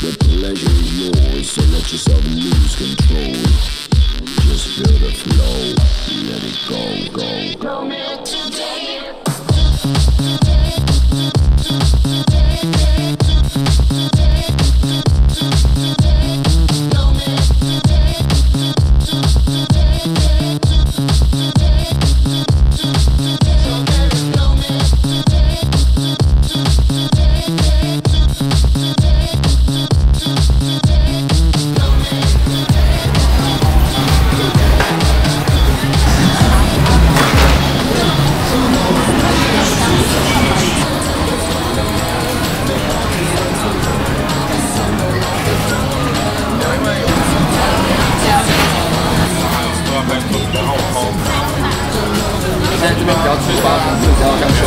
The pleasure is yours, so let yourself lose control. Just feel the flow, let it go, go. Go today. 自己要